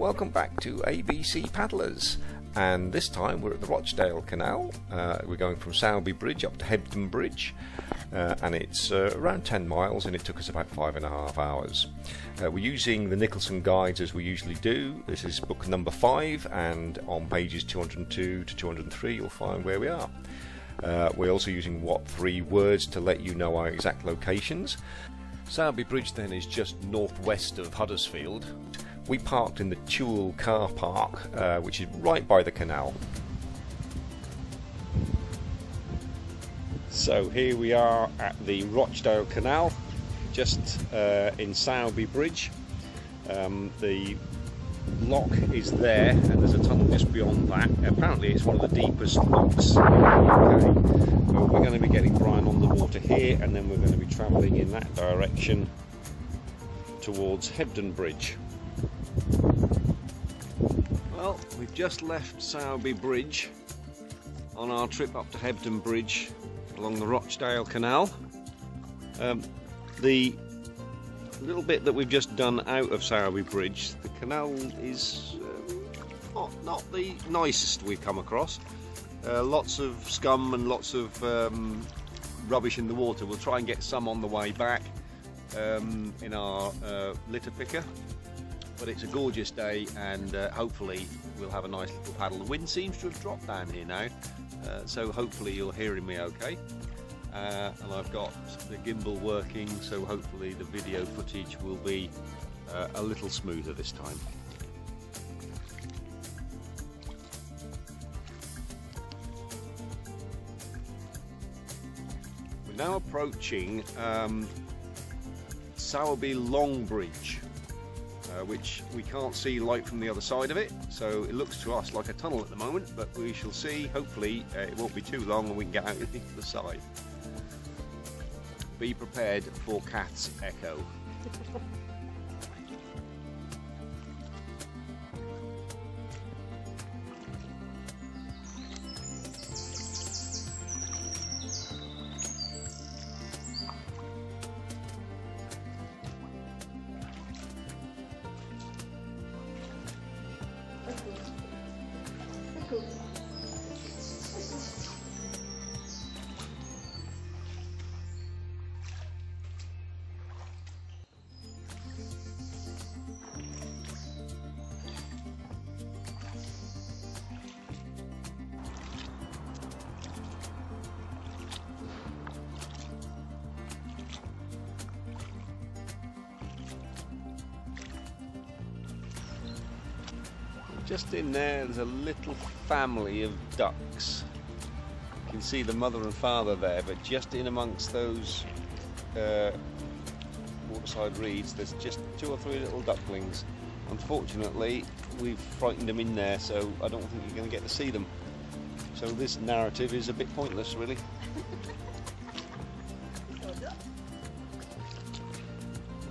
Welcome back to ABC Paddlers and this time we're at the Rochdale Canal. Uh, we're going from Sowerby Bridge up to Hebden Bridge uh, and it's uh, around 10 miles and it took us about five and a half hours. Uh, we're using the Nicholson guides as we usually do. This is book number five and on pages 202 to 203 you'll find where we are. Uh, we're also using what three words to let you know our exact locations. Sowerby Bridge then is just northwest of Huddersfield we parked in the Tuel car park, uh, which is right by the canal. So here we are at the Rochdale Canal, just uh, in Sowerby Bridge. Um, the lock is there and there's a tunnel just beyond that. Apparently it's one of the deepest locks in the UK. we're going to be getting Brian on the water here and then we're going to be travelling in that direction towards Hebden Bridge. Well, we've just left Sowerby Bridge on our trip up to Hebden Bridge along the Rochdale Canal. Um, the little bit that we've just done out of Sowerby Bridge, the canal is um, not, not, the nicest we've come across. Uh, lots of scum and lots of um, rubbish in the water. We'll try and get some on the way back um, in our uh, litter picker but it's a gorgeous day and uh, hopefully we'll have a nice little paddle. The wind seems to have dropped down here now, uh, so hopefully you're hearing me okay. Uh, and I've got the gimbal working, so hopefully the video footage will be uh, a little smoother this time. We're now approaching um, Sowerby Long Bridge uh, which we can't see light from the other side of it. So it looks to us like a tunnel at the moment but we shall see. Hopefully uh, it won't be too long and we can get out into the side. Be prepared for cat's echo Just in there, there's a little family of ducks. You can see the mother and father there, but just in amongst those uh, waterside reeds, there's just two or three little ducklings. Unfortunately, we've frightened them in there, so I don't think you're going to get to see them. So this narrative is a bit pointless, really.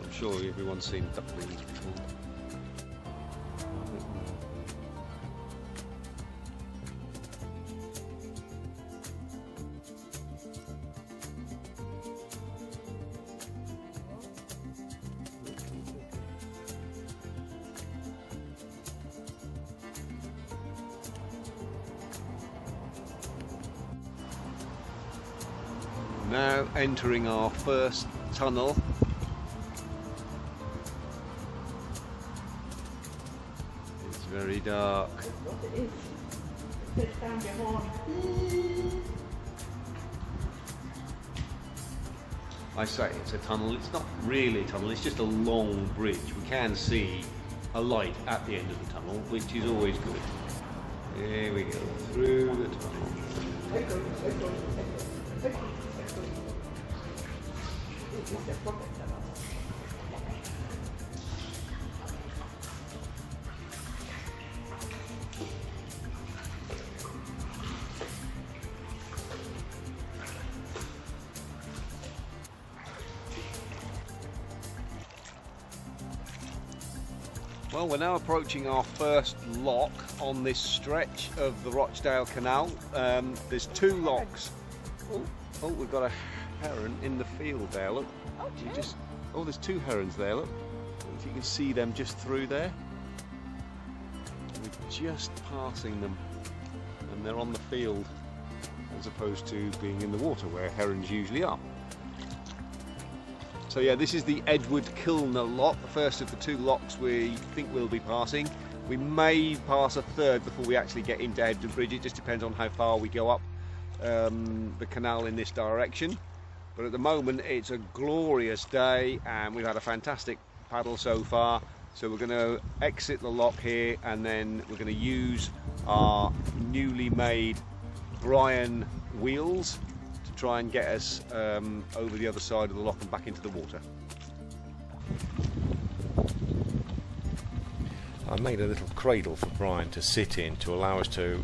I'm sure everyone's seen ducklings before. Now entering our first tunnel. It's very dark. I say it's a tunnel, it's not really a tunnel, it's just a long bridge. We can see a light at the end of the tunnel, which is always good. Here we go, through the tunnel. Well, we're now approaching our first lock on this stretch of the Rochdale Canal. Um, there's two locks. Oh, oh, we've got a heron in the field there, look. Oh, you just, oh, there's two herons there, look. If you can see them just through there. we're just passing them and they're on the field as opposed to being in the water where herons usually are. So yeah, this is the Edward Kilner lock, the first of the two locks we think we'll be passing. We may pass a third before we actually get into Hebden Bridge, it just depends on how far we go up um, the canal in this direction. But at the moment it's a glorious day and we've had a fantastic paddle so far. So we're going to exit the lock here and then we're going to use our newly made Brian wheels to try and get us um, over the other side of the lock and back into the water. I made a little cradle for Brian to sit in to allow us to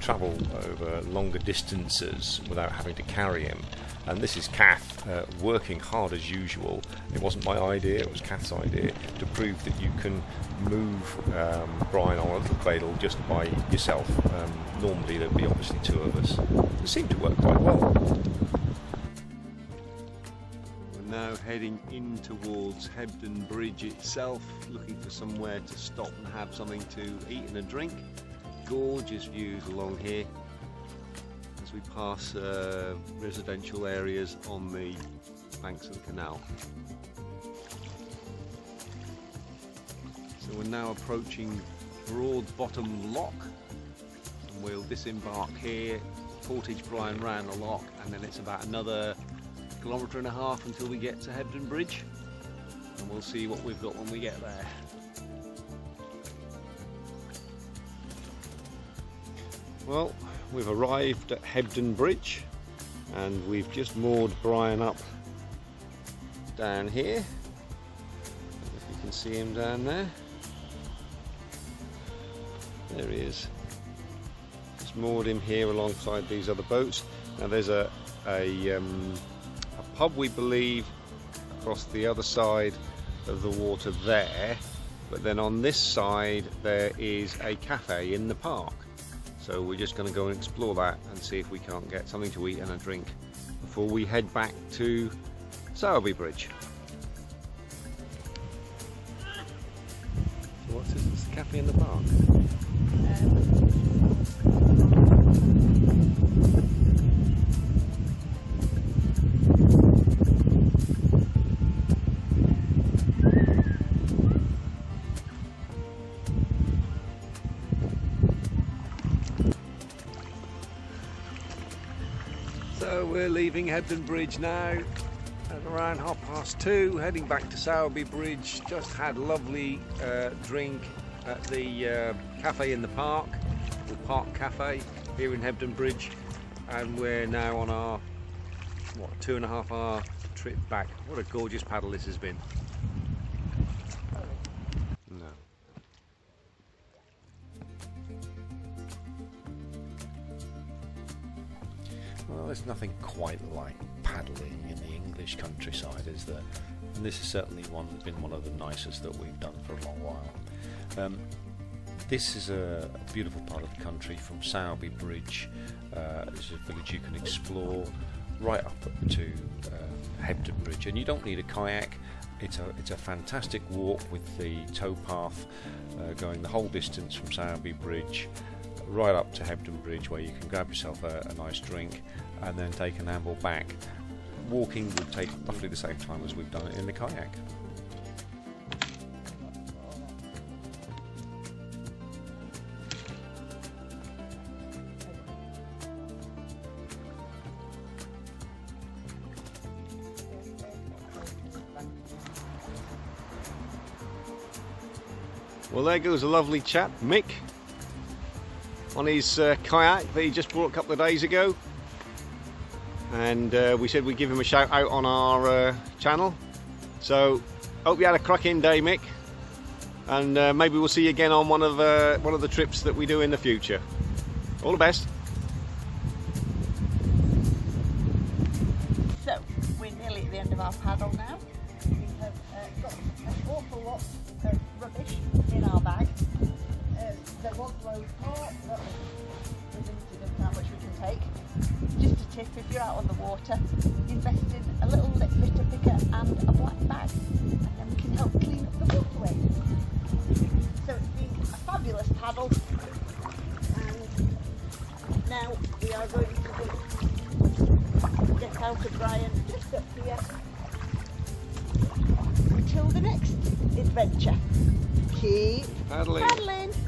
travel over longer distances without having to carry him. And this is Kath uh, working hard as usual. It wasn't my idea, it was Kath's idea to prove that you can move um, Brian on a little cradle just by yourself. Um, normally there'd be obviously two of us. It seemed to work quite well. We're now heading in towards Hebden Bridge itself, looking for somewhere to stop and have something to eat and a drink. Gorgeous views along here as we pass uh, residential areas on the banks of the canal. So we're now approaching Broad Bottom Lock and we'll disembark here, Portage Brian Rand Lock and then it's about another kilometre and a half until we get to Hebden Bridge and we'll see what we've got when we get there. Well, we've arrived at Hebden Bridge and we've just moored Brian up down here. If you can see him down there. There he is. Just moored him here alongside these other boats. Now there's a, a, um, a pub we believe across the other side of the water there but then on this side there is a cafe in the park so we're just going to go and explore that and see if we can't get something to eat and a drink before we head back to Sowerby Bridge. So what's this? It's the cafe in the park. So we're leaving Hebden Bridge now at around half past two, heading back to Sowerby Bridge. Just had a lovely uh, drink at the uh, cafe in the park, the Park Cafe here in Hebden Bridge, and we're now on our what two and a half hour trip back. What a gorgeous paddle this has been. There's nothing quite like paddling in the English countryside, is there? And this is certainly one been one of the nicest that we've done for a long while. Um, this is a, beautiful part of the country from Sowerby Bridge. Uh, it's a village you can explore right up to uh, Hebden Bridge, and you don't need a kayak. It's a it's a fantastic walk with the towpath uh, going the whole distance from Sowerby Bridge right up to Hebden Bridge, where you can grab yourself a, a nice drink and then take an amble back. Walking would take roughly the same time as we've done it in the kayak. Well, there goes a lovely chap, Mick, on his uh, kayak that he just brought a couple of days ago. And uh, we said we'd give him a shout out on our uh, channel. So, hope you had a cracking day, Mick. And uh, maybe we'll see you again on one of uh, one of the trips that we do in the future. All the best. So, we're nearly at the end of our paddle now. We have uh, got an awful lot of rubbish in our bag. Uh, there was low part, but we're limited of how much we can take. Just tip if you're out on the water, invest in a little litter picker and a black bag and then we can help clean up the waterway. So it's been a fabulous paddle and now we are going to get out of Brian just up here until the next adventure. Keep paddling. paddling.